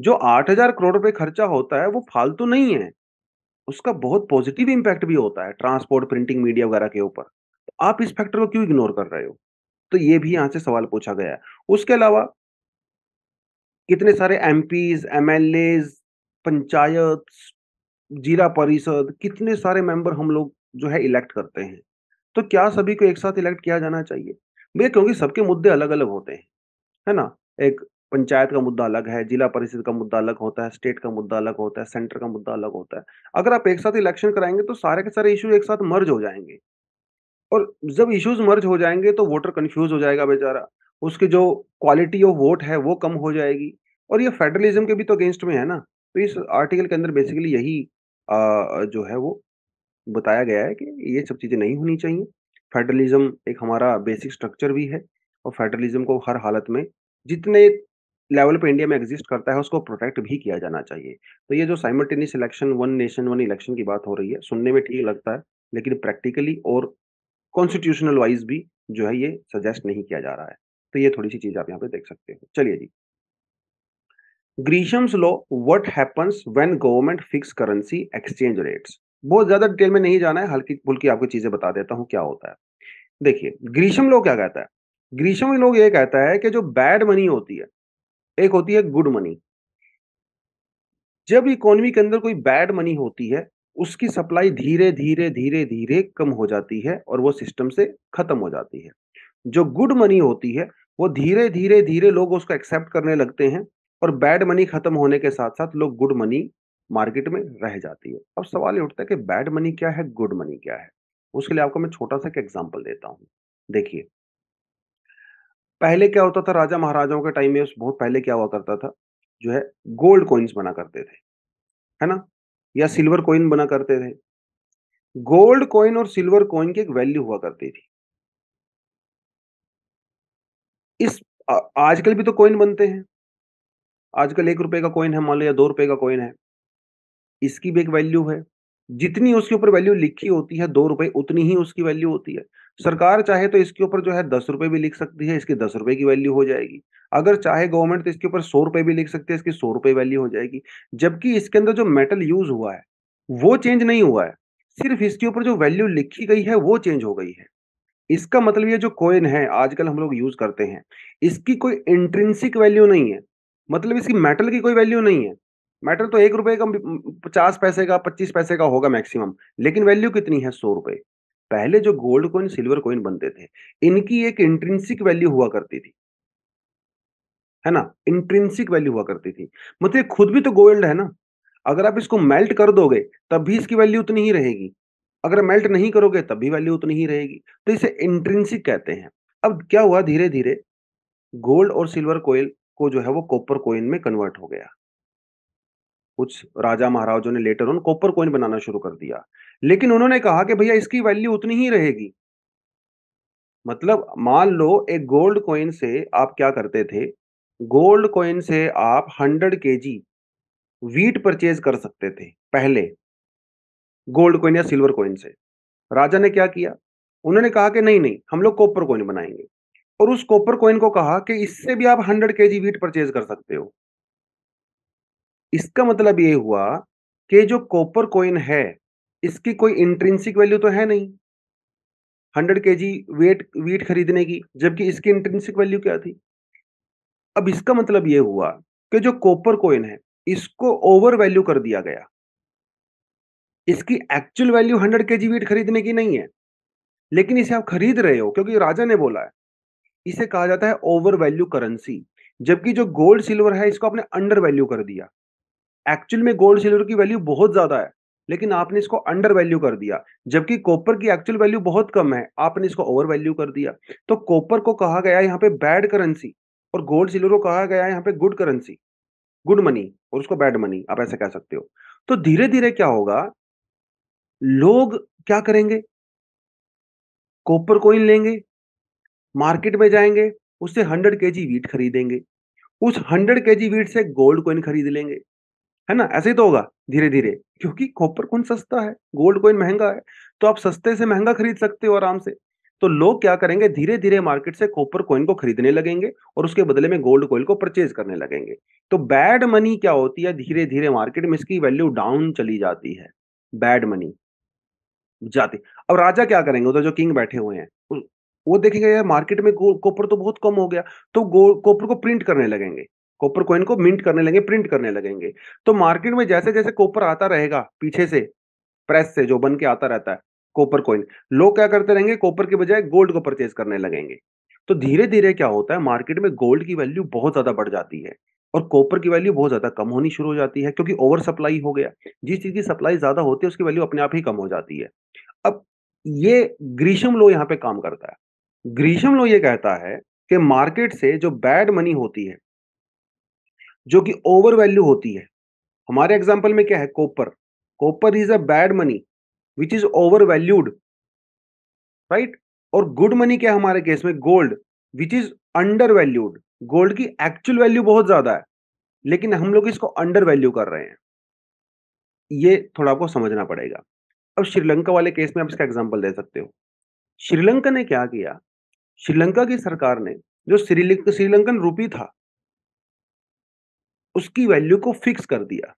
जो 8000 करोड़ रुपए खर्चा होता है, वो फालतू नहीं है। उसका बहुत पॉजिटिव इम्पैक्ट भी होता है ट्रांसपोर्ट, प्रिंटिंग, मीडिया वगैरह के ऊपर। तो आप इस फैक्टर को क्यों इग्नोर कर रहे हो? तो ये भी यहाँ से सवाल पूछा गया है। उसके अलावा कितने सारे एमपीज़, एमएलएज़, पंचायत, जिला परिषद, कितने सारे मेंबर हम लोग जो है इलेक्ट करते हैं। तो क्या सभी को एक साथ इलेक्ट किया जाना चाहिए? भैया क्योंकि सबके मुद्दे अलग-अलग होते हैं, है ना? एक पंचायत का मुद्दा अलग है, जिला परिषद का मुद्दा अलग होता है, स्टेट का मुद्दा अलग होता है, सेंटर का मुद्दा अलग होता है। अगर आप एक साथ इलेक्शन कराएँगे तो सारे के सारे इश्यू एक साथ मर्ज हो जाएँगे और जब इश्यूज़ मर्ज हो जाएँगे तो वोटर कन्फ्यूज़ हो जाएगा बेचारा। उसकी जो क्वालिटी ऑफ़ वोट है वो कम हो जाएगी और ये फेडरलिज़्म के भी तो अगेंस्ट में है ना। तो इस आर्टिकल के अंदर बेसिकली यही अ, जो है वो बताया गया है कि ये सब चीज़ें नहीं होनी चाहिए। फेडरलिज़्म एक हमारा बेसिक स्ट्रक्चर भी है और फेडरलिज़्म को हर हालत में जितने लेवल पे इंडिया में एग्ज़िस्ट करता है उसको प्रोटेक्ट भी किया जाना चाहिए। तो ये जो simultaneous election, one nation one election की बात हो रही है, सुनने में ठीक लगता है, लेकिन प्रैक्टिकली और कॉन्स्टिट्यूशनल वाइज़ भी जो है ये सजेस्ट नहीं किया जा रहा है। तो ये थोड़ी-सी चीज़ आप यहाँ पे देख सकते हो। चलिए जी। Gresham's law what happens when government fix currency exchange rates. बहुत ज़्यादा डिटेल में नहीं जाना है, हल्की-फुल्की आपको चीज़ें बता देता हूँ क्या होता है। देखिए, ग्रीशम लॉ क्या कहता है? ग्रीशम लॉ ये कहता है कि जो बैड मनी होती है, एक होती है गुड मनी। जब इकोनॉमी के अंदर कोई बैड मनी होती है, उसकी सप्लाई धीरे-धीरे, धीरे-धीरे कम हो जाती है और वो सिस्टम से खत्म हो जाती है। जो गुड मनी होती है, वो धीरे-धीरे, धीरे लोग उसको एक्सेप्ट करने लगते हैं और बैड मनी खत्म होने के साथ-साथ लोग गुड मनी मार्केट में रह जाती है। अब सवाल ये उठता है कि बैड मनी क्या है, गुड मनी क्या है? उसके लिए आपको मैं छोटा-सा एक एग्ज़ाम्पल देता हूँ। देखिए, पहले क्या होता था राजा-महाराजाओं के टाइम में बहुत पहले क्या हुआ करता था, जो है गोल्ड कॉइन्स बना करते थे, है ना? या सिल्वर कॉइन बना करते थे। गोल्ड कॉइन और सिल्वर कॉइन की एक वैल्यू हुआ करती थी। इस आजकल भी तो कॉइन बनते हैं। आजकल एक रुपए का कॉइन है, मान लो या दो रुपए का कॉइन है। इसकी भी एक वैल्यू है। जितनी उसके ऊपर वैल्यू लिखी होती है दो रुपए उतनी ही उसकी वैल्यू होती है। सरकार चाहे तो इसके ऊपर जो है ₹10 भी लिख सकती है, इसकी ₹10 की वैल्यू हो जाएगी। अगर चाहे गवर्नमेंट तो इसके ऊपर ₹100 भी लिख सकती है, इसकी ₹100 वैल्यू हो जाएगी। जबकि इसके अंदर जो मेटल यूज़ हुआ है, वो चेंज नहीं हुआ है। सिर्फ़ इसके ऊपर जो वैल्यू लिखी गई है, वो चेंज हो गई है। इसका मतलब ये जो कॉइन है आजकल हम लोग यूज़ करते हैं, इसकी कोई इंट्रेंसिक वैल्यू नहीं है। मतलब इसकी मेटल की कोई वैल्यू नहीं है। मेटल तो एक रुपए का पचास पैसे का, 25 पैसे का होगा मैक्सिमम, लेकिन वैल्यू कितनी है ₹100 पहले जो गोल्ड कॉइन, सिल्वर कॉइन बनते थे, इनकी एक इंट्रिंसिक वैल्यू हुआ करती थी। है ना? इंट्रिंसिक वैल्यू हुआ करती थी। मतलब खुद भी तो गोल्ड है ना। अगर आप इसको मेल्ट कर दोगे, तब भी इसकी वैल्यू उतनी ही रहेगी। अगर मेल्ट नहीं करोगे, तब भी वैल्यू उतनी ही रहेगी। तो इसे इंट्रिंसिक कहते हैं। अब क्या हुआ धीरे-धीरे गोल्ड और सिल्वर कॉइन को जो है वो कॉपर कोइन में कन्वर्ट हो गया। कुछ राजा महाराजों ने लेटर ऑन कॉपर कॉइन बनाना शुरू कर दिया। लेकिन उन्होंने कहा कि भैया इसकी वैल्यू उतनी ही रहेगी। मतलब मान लो एक गोल्ड कॉइन से आप क्या करते थे, गोल्ड कॉइन से आप 100 केजी व्हीट परचेज़ कर सकते थे, पहले। गोल्ड कॉइन या सिल्वर कॉइन से। राजा ने क्या किया? उन्होंने कहा कि नहीं, नहीं, हम लोग कॉपर कॉइन बनाएँगे और उस कॉपर कॉइन को कहा कि इससे भी आप हंड्रेड के जी वीट परचेज़ कर सकते हो। इसका मतलब ये हुआ कि जो कॉपर कॉइन है, इसकी कोई इंट्रिंसिक वैल्यू तो है नहीं। हंड्रेड के जी वेट वीट खरीदने की, जबकि इसकी इंट्रिंसिक वैल्यू क्या थी? अब इसका मतलब ये हुआ कि जो कॉपर कॉइन है, इसको ओवर वैल्यू कर दिया गया। इसकी एक्चुअल वैल्यू हंड्रेड के जी वीट खरीदने की नहीं है, लेकिन इसे आप खरीद रहे हो क्योंकि राजा ने बोला है। इसे कहा जाता है ओवर वैल्यू करेंसी, जबकि जो गोल्ड सिल्वर है इसको आपने अंडर वैल्यू कर दिया। एक्चुअल में गोल्ड सिल्वर की वैल्यू बहुत ज़्यादा है, लेकिन आपने इसको अंडर वैल्यू कर दिया, जबकि कॉपर की एक्चुअल वैल्यू बहुत कम है, आपने इसको ओवर वैल्यू कर दिया। तो कॉपर को कहा गया यहाँ पे बैड करेंसी और गोल्ड सिल्वर को कहा गया यहाँ पे गुड करेंसी, गुड मनी और उसको बैड मनी, आप ऐसे कह सकते हो। तो धीरे-धीरे क्या होगा, लोग क्या करेंगे? कॉपर कॉइन लेंगे, मार्केट में जाएँगे उससे हंड्रेड के जी वीट खरीदेंगे। उस हंड्रेड के जी वीट से गोल्ड कॉइन खरीद लेंगे। है ना? ऐसे ही तो होगा धीरे-धीरे क्योंकि कॉपर कॉइन सस्ता है, गोल्ड कॉइन महँगा है, तो आप सस्ते से महँगा खरीद सकते हो आराम से। तो लोग क्या करेंगे धीरे-धीरे मार्केट से कॉपर कॉइन को खरीदने लगेंगे और उसके बदले में गोल्ड कॉइन को परचेज़ करने लगेंगे। तो बैड मनी क्या होती है धीरे-धीरे मार्केट में इसकी वैल्यू डाउन चली जाती है। बैड मनी जाती। अब राजा क्या करेंगे उधर जो किंग बैठे हुए हैं, वो देखेंगे यार मार्केट में कॉपर तो बहुत कम हो गया, तो कॉपर को प्रिंट करने लगेंगे। कॉपर कॉइन को मिंट करने लगेंगे, प्रिंट करने लगेंगे। तो मार्केट में जैसे-जैसे कॉपर आता रहेगा पीछे से, प्रेस से जो बन के आता रहता है, कॉपर कॉइन, लोग क्या करते रहेंगे कॉपर के बजाय गोल्ड को परचेज़ करने लगेंगे। तो धीरे-धीरे क्या होता है मार्केट में गोल्ड की वैल्यू बहुत ज़्यादा बढ़ जाती है और कॉपर की वैल्यू बहुत ज़्यादा कम होनी शुरू हो जाती है क्योंकि ओवर सप्लाई हो गया। जिस चीज़ की सप्लाई ज़्यादा होती है उसकी वैल्यू अपने आप ही कम हो जाती है। अब ये ग्रीष्म लो यहाँ पे काम करता है। ग्रीशम लो ये कहता है कि मार्केट से जो बैड मनी होती है, जो कि ओवर वैल्यू होती है, हमारे एग्ज़ाम्पल में क्या है copper, copper is a bad money which is over valued, right? और गुड मनी क्या है हमारे केस में gold which is under valued, gold की एक्चुअल वैल्यू बहुत ज़्यादा है, लेकिन हम लोग इसको अंडर वैल्यू कर रहे हैं। ये थोड़ा आपको समझना पड़ेगा। अब श्रीलंका वाले केस में आप इसका एग्ज़ाम्पल दे सकते हो। श्रीलंका ने क्या किया, श्रीलंका की सरकार ने जो श्रीलिक श्रीलंकन रूपी था, उसकी वैल्यू को फिक्स कर दिया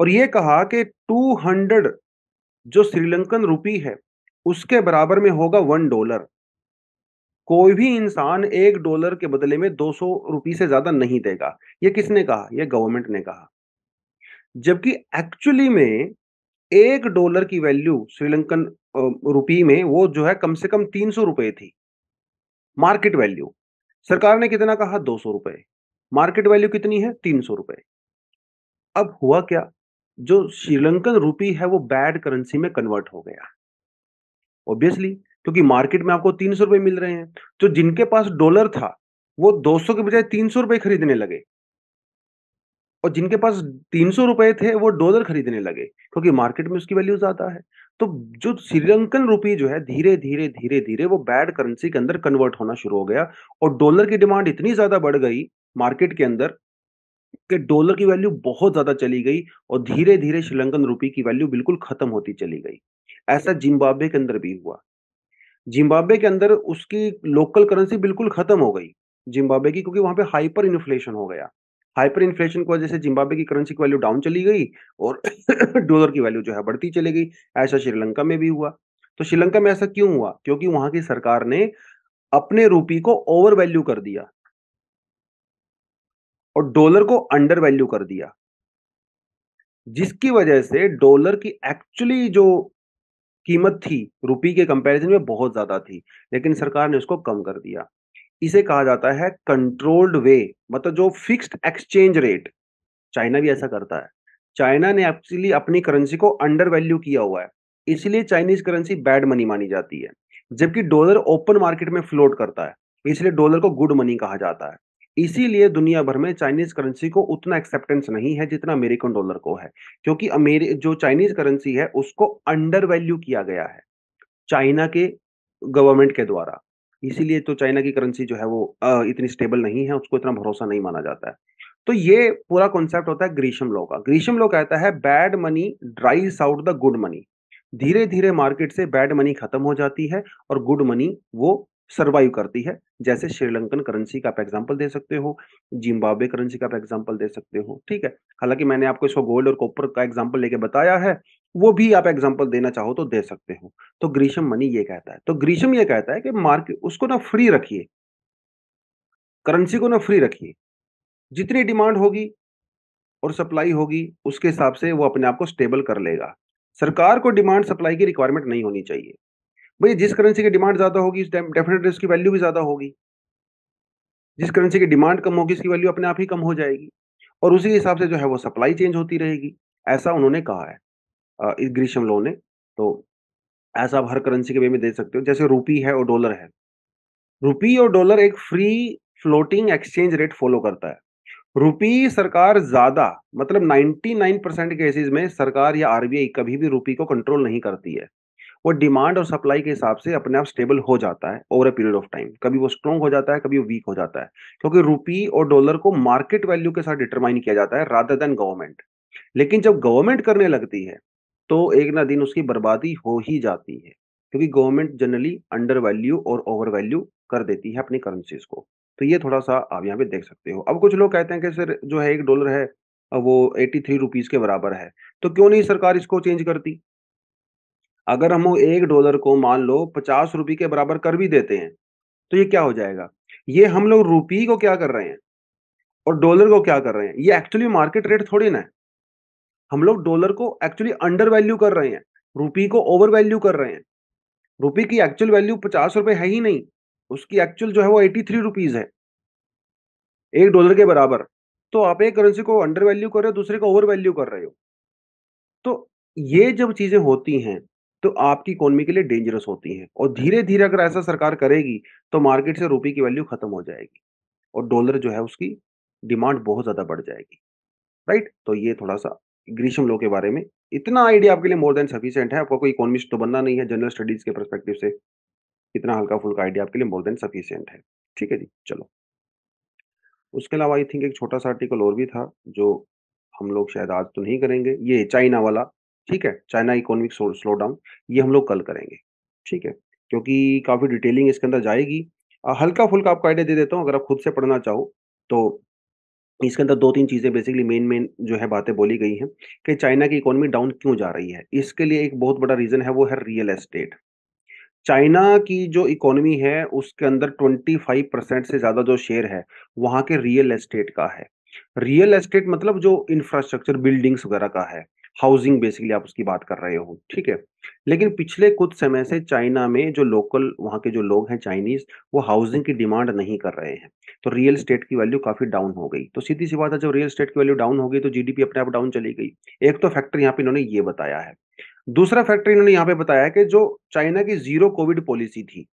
और ये कहा कि 200 जो श्रीलंकन रूपी है, उसके बराबर में होगा वन डॉलर। कोई भी इंसान एक डॉलर के बदले में 200 रुपए से ज़्यादा नहीं देगा। ये किसने कहा? ये गवर्नमेंट ने कहा। जबकि एक्चुअली में एक डॉलर की वैल्यू श्रीलंकन रुपी में वो जो है कम से कम 300 रुपए थी। Market value. सरकार ने कितना कहा? 200 रुपए। मार्केट वैल्यू कितनी है? 300 रुपए। अब हुआ क्या? जो श्रीलंकन रूपी है वो बैड करेंसी में कन्वर्ट हो गया। ऑब्वियसली क्योंकि मार्केट में आपको 300 रुपए मिल रहे हैं। तो जिनके पास डॉलर था, वो 200 के बजाय 300 रुपए खरीदने लगे। और जिनके पास 300 रुपए थे, वो डॉलर खरीदने लगे, क्योंकि मार्केट में उसकी वैल्यू ज़्यादा है। तो जो श्रीलंकन रुपी जो है धीरे-धीरे, धीरे-धीरे वो बैड करेंसी के अंदर कन्वर्ट होना शुरू हो गया और डॉलर की डिमांड इतनी ज़्यादा बढ़ गई मार्केट के अंदर कि डॉलर की वैल्यू बहुत ज़्यादा चली गई और धीरे-धीरे श्रीलंकन रुपी की वैल्यू बिल्कुल खत्म होती चली गई। ऐसा ज़िम्बाब्वे के अंदर भी हुआ। ज़िम्बाब्वे के अंदर उसकी लोकल करेंसी बिल्कुल खत्म हो गई, ज़िम्बाब्वे की क्योंकि वहाँ पे हाइपर इन्फ्लेशन हो गया। हाइपर इन्फ्लेशन की वजह से ज़िम्बाब्वे की करेंसी की वैल्यू डाउन चली गई और डॉलर की वैल्यू जो है बढ़ती चली गई। ऐसा श्रीलंका में भी हुआ। तो श्रीलंका में ऐसा क्यों हुआ क्योंकि वहाँ की सरकार ने अपने रूपी को ओवर वैल्यू कर दिया और डॉलर को अंडर वैल्यू कर दिया। जिसकी वजह से डॉलर की एक्चुअली जो कीमत थी, रुपी के कंपैरिजन में बहुत ज़्यादा थी, लेकिन सरकार ने उसको कम कर दिया। इसे कहा जाता है कंट्रोल्ड वे मतलब जो फिक्स्ड एक्सचेंज रेट चाइना भी ऐसा करता है। चाइना ने एक्चुअली अपनी करेंसी को अंडर वैल्यू किया हुआ है। इसलिए चाइनीज़ करेंसी बैड मनी मानी जाती है, जबकि डॉलर ओपन मार्केट में फ्लोट करता है। इसलिए डॉलर को गुड मनी कहा जाता है। इसीलिए दुनिया भर में चाइनीज़ करेंसी को उतना एक्सेप्टेंस नहीं है जितना अमेरिकन डॉलर को है, क्योंकि अमेरि, जो चाइनीज़ करेंसी है, उसको अंडर वैल्यू किया गया है चाइना के गवर्नमेंट के द्वारा। इसीलिए तो चाइना की करेंसी जो है वो इतनी स्टेबल नहीं है, उसको इतना भरोसा नहीं माना जाता है। तो ये पूरा कॉन्सेप्ट होता है ग्रीशम लॉ का। ग्रीशम लॉ कहता है bad money drives out the good money धीरे धीरे मार्केट से बैड मनी खत्म हो जाती है और गुड मनी वो सर्वाइव करती है। जैसे श्रीलंकन करेंसी का आप एग्ज़ाम्पल दे सकते हो जिम्बाब्वे करेंसी का आप एग्ज़ाम्पल दे सकते हो ठीक है? हालाँकि मैंने आपको इसको गोल्ड और कॉपर का एग्ज़ाम्पल लेके बताया है वो भी आप एग्ज़ाम्पल देना चाहो तो दे सकते हो। तो ग्रीशम मनी ये कहता है। तो ग्रीशम ये कहता है कि मार्केट उसको ना फ्री रखिए। करेंसी को ना फ्री रखिए। जितनी डिमांड होगी और सप्लाई होगी उसके हिसाब से वो अपने आप को स्टेबल कर लेगा। सरकार को डिमांड सप्लाई की रिक्वायरमेंट नहीं होनी चाहिए। भाई, जिस करेंसी की डिमांड ज़्यादा होगी डेफिनेटली उसकी वैल्यू भी ज़्यादा होगी। जिस करेंसी की डिमांड कम होगी उसकी वैल्यू अपने आप ही कम हो जाएगी। और उसी हिसाब से जो है वो सप्लाई चेंज होती रहेगी। ऐसा उन्होंने कहा है इस ग्रीशम लो ने। तो ऐसा आप हर करेंसी के वे में दे सकते हो, जैसे रूपी है और डॉलर है। रूपी और डॉलर एक free floating exchange rate follow करता है। रूपी सरकार ज़्यादा मतलब 99 परसेंट केसेस में सरकार या आरबीआई कभी भी रूपी को कंट्रोल नहीं करती है। वो डिमांड और सप्लाई के हिसाब से अपने आप स्टेबल हो जाता है over a period of time कभी वो स्ट्रॉन्ग हो जाता है, कभी वो वीक हो जाता है। क्योंकि रुपी और डॉलर को मार्केट वैल्यू के साथ डिटरमाइन किया जाता है रादर देन गवर्नमेंट लेकिन जब गवर्नमेंट करने लगती है तो एक ना दिन उसकी बर्बादी हो ही जाती है। क्योंकि गवर्नमेंट जनरली अंडर वैल्यू और ओवर वैल्यू कर देती है अपनी करेंसीज को। तो ये थोड़ा सा आप यहाँ पे देख सकते हो। अब कुछ लोग कहते हैं कि सर, जो है एक डॉलर है, वो एटी थ्री रुपीज़ के बराबर है। तो क्यों नहीं सरकार इसको चेंज करती? अगर हम एक डॉलर को मान लो पचास रुपए के बराबर कर भी देते हैं तो ये क्या हो जाएगा? ये हम लोग रुपी को क्या कर रहे हैं? और डॉलर को क्या कर रहे हैं? ये एक्चुअली मार्केट रेट थोड़ी ना है। हम लोग डॉलर को एक्चुअली अंडर वैल्यू कर रहे हैं रुपी को ओवर वैल्यू कर रहे हैं। रुपी की एक्चुअल वैल्यू पचास रुपए है ही नहीं, उसकी एक्चुअल जो है वो एटी थ्री रुपीज़ है। एक डॉलर के बराबर तो आप एक करेंसी को अंडर वैल्यू कर रहे हो, दूसरे को ओवर वैल्यू कर रहे हो। तो ये जब चीज़ें होती हैं तो आपकी इकोनॉमी के लिए डेंजरस होती हैं और धीरे-धीरे अगर ऐसा सरकार करेगी, तो मार्केट से रुपये की वैल्यू खत्म हो जाएगी और डॉलर जो है उसकी डिमांड बहुत ज़्यादा बढ़ जाएगी, राइट? तो ये थोड़ा-सा ग्रीष्म लॉ के बारे में इतना आइडिया आपके लिए मोर देन सफिशियंट है, आपको कोई इकोनॉमिस्ट तो बनना नहीं है जनरल स्टडीज़ के परस्पेक्टिव से, इतना हल्का-फुल्का आइडिया आपके लिए मोर देन सफिशियंट है। ठीक है जी, चलो। उसके अलावा आई थिंक एक छोटा-सा आर्टिकल और भी था, जो हम लोग शायद आज तो नहीं करेंगे, ये चाइना वाला ठीक है? चाइना इकोनॉमिक स्लो डाउन ये हम लोग कल करेंगे, ठीक है? क्योंकि काफ़ी डिटेलिंग इसके अंदर जाएगी। अ, हल्का-फुल्का आपको आइडिया दे देता हूँ, अगर आप खुद से पढ़ना चाहो, तो इसके अंदर 2-3 चीज़ें बेसिकली मेन-मेन जो है बातें बोली गई हैं कि चाइना की इकोनॉमी डाउन क्यों जा रही है। इसके लिए एक बहुत बड़ा रीज़न है, वो है रियल एस्टेट। चाइना की जो इकोनॉमी है, उसके अंदर 25% से ज़्यादा जो शेयर है, वहाँ के रियल एस्टेट का है। रियल एस्टेट मतलब जो इंफ्रास्ट्रक्चर बिल्डिंग्स वगैरह का है। हाउसिंग बेसिकली आप उसकी बात कर रहे हो, ठीक है? लेकिन पिछले कुछ समय से चाइना में जो लोकल वहाँ के जो लोग हैं चाइनीज़, वो हाउसिंग की डिमांड नहीं कर रहे हैं। तो रियल स्टेट की वैल्यू काफ़ी डाउन हो गई। तो सीधी-सी बात है जब रियल स्टेट की वैल्यू डाउन हो गई तो जीडीपी अपने आप डाउन चली गई। एक तो फैक्टर यहाँ पे इन्होंने ये बताया है। दूसरा फैक्टर इन्होंने यहाँ पे बताया है कि जो चाइना की ज़ीरो कोविड पॉलिसी थी,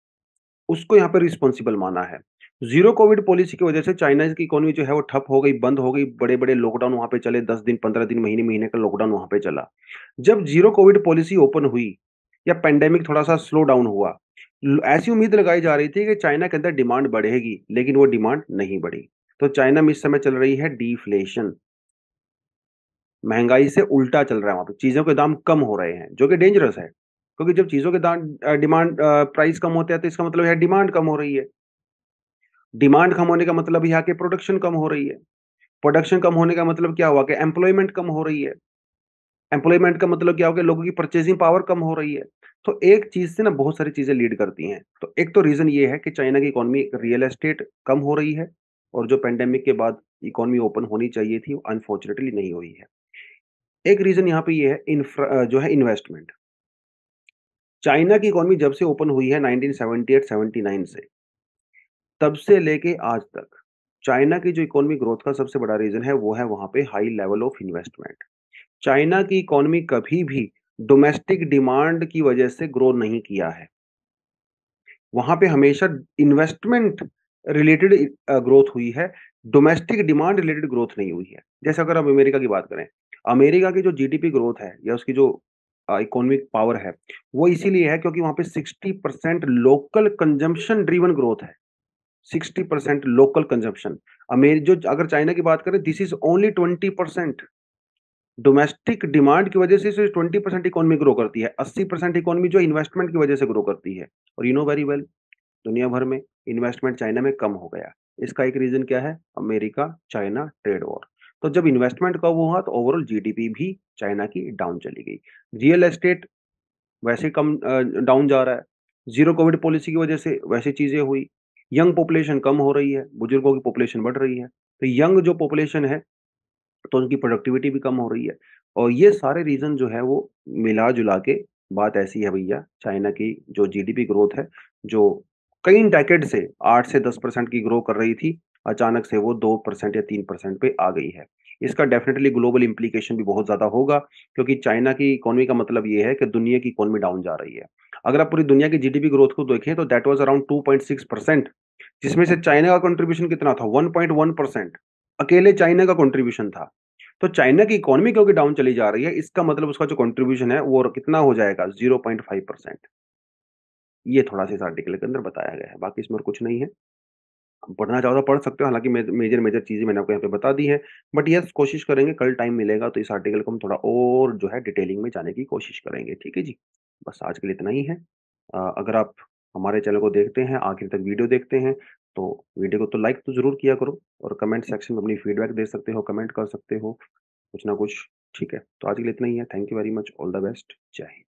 उसको यहाँ पे रिस्पॉन्सिबल माना है। ज़ीरो कोविड पॉलिसी की वजह से चाइना की इकोनॉमी जो है वो ठप हो गई, बंद हो गई, बड़े-बड़े लॉकडाउन वहाँ पे चले 10 दिन, 15 दिन, महीने-महीने का लॉकडाउन वहाँ पे चला। जब ज़ीरो कोविड पॉलिसी ओपन हुई या पेंडेमिक थोड़ा-सा स्लो डाउन हुआ, ऐसी उम्मीद लगाई जा रही थी कि चाइना के अंदर डिमांड बढ़ेगी, लेकिन वो डिमांड नहीं बढ़ी। तो चाइना में इस समय चल रही है डिफ्लेशन। महँगाई से उल्टा चल रहा है वहाँ पर चीज़ों के दाम कम हो रहे हैं, जो कि डेंजरस है। क्योंकि जब चीज़ों के दाम डिमांड प्राइस कम होते हैं तो इसका मतलब है डिमांड कम हो रही है। डिमांड कम होने का मतलब यहाँ के प्रोडक्शन कम हो रही है। प्रोडक्शन कम होने का मतलब क्या हुआ कि एम्प्लॉयमेंट कम हो रही है। एम्प्लॉयमेंट का मतलब क्या हो गया लोगों की परचेजिंग पावर कम हो रही है। तो एक चीज़ से ना बहुत सारी चीज़ें लीड करती हैं। तो एक तो रीज़न ये है कि चाइना की इकोनॉमी रियल एस्टेट कम हो रही है और जो पैंडेमिक के बाद इकोनॉमी ओपन होनी चाहिए थी, अनफॉर्चुनेटली नहीं हुई है। एक रीज़न यहाँ पे ये है इंफ्रा जो है इन्वेस्टमेंट। चाइना की इकोनॉमी जब से ओपन हुई है 1978-79 से, तब से लेके आज तक, चाइना की जो इकोनॉमी ग्रोथ का सबसे बड़ा रीज़न है, वो है वहाँ पे high level of investment. China की इकोनॉमी कभी भी डोमेस्टिक डिमांड की वजह से ग्रो नहीं किया है। वहाँ पे हमेशा इन्वेस्टमेंट रिलेटेड ग्रोथ हुई है, डोमेस्टिक डिमांड रिलेटेड ग्रोथ नहीं हुई है। जैसे अगर हम अमेरिका की बात करें, अमेरिका की जो जीडीपी ग्रोथ है या उसकी जो इकोनॉमिक पावर है, वो इसीलिए है क्योंकि वहाँ पे 60% लोकल कंजम्पशन ड्रिवन ग्रोथ है। 60% लोकल कंजम्पशन। अमेर जो अगर चाइना की बात करें, this is only 20% domestic demand की वजह से सिर्फ़ 20% इकोनॉमी ग्रो करती है। 80% इकोनॉमी जो इन्वेस्टमेंट की वजह से ग्रो करती है और यू नो वेरी वेल दुनिया भर में इन्वेस्टमेंट चाइना में कम हो गया। इसका एक रीज़न क्या है? America, China trade war. तो जब इन्वेस्टमेंट कम हुआ तो ओवरऑल जीडीपी भी चाइना की डाउन चली गई। रियल एस्टेट वैसे कम डाउन जा रहा है। ज़ीरो कोविड पॉलिसी की वजह से वैसी चीज़ें हुई। यंग पॉपुलेशन कम हो रही है, बुज़ुर्गों की पॉपुलेशन बढ़ रही है। तो यंग जो पॉपुलेशन है तो उनकी प्रोडक्टिविटी भी कम हो रही है और ये सारे रीज़न जो है वो मिला-जुला के बात ऐसी है भैया चाइना की जो जीडीपी ग्रोथ है, जो कई डेकेड से आठ से 10% की ग्रो कर रही थी, अचानक से वो दो परसेंट या तीन परसेंट पे आ गई है। इसका डेफिनेटली ग्लोबल इम्प्लीकेशन भी बहुत ज़्यादा होगा क्योंकि चाइना की इकोनॉमी का मतलब ये है कि दुनिया की इकोनॉमी डाउन जा रही है। अगर आप पूरी दुनिया की जीडीपी ग्रोथ को देखें तो दैट वाज़ अराउंड 2.6% जिसमें से चाइना का कंट्रीब्यूशन कितना था 1.1% अकेले चाइना का कंट्रीब्यूशन था। तो चाइना की इकोनॉमी क्योंकि डाउन चली जा रही है, इसका मतलब उसका जो कंट्रीब्यूशन है वो कितना हो जाएगा 0.5% ये थोड़ा-सा इस आर्टिकल के अंदर बताया गया है, बाकी इसमें और कुछ नहीं है। पढ़ना चाहो तो पढ़ सकते हो, हालाँकि मेजर-मेजर चीज़ें मैंने आपको यहाँ पे बता दी है बट येस कोशिश करेंगे कल टाइम मिलेगा तो इस आर्टिकल को हम थोड़ा और जो है डिटेलिंग में जाने की कोशिश करेंगे, ठीक है जी? बस आज के लिए इतना ही है। अगर आप हमारे चैनल को देखते हैं, आखिर तक वीडियो देखते हैं, तो वीडियो को तो लाइक तो ज़रूर किया करो और कमेंट सेक्शन में अपनी फीडबैक दे सकते हो, कमेंट कर सकते हो, कुछ ना कुछ, ठीक है? तो आज के लिए इतना ही है। Thank you very much, all the best, जय हिंद।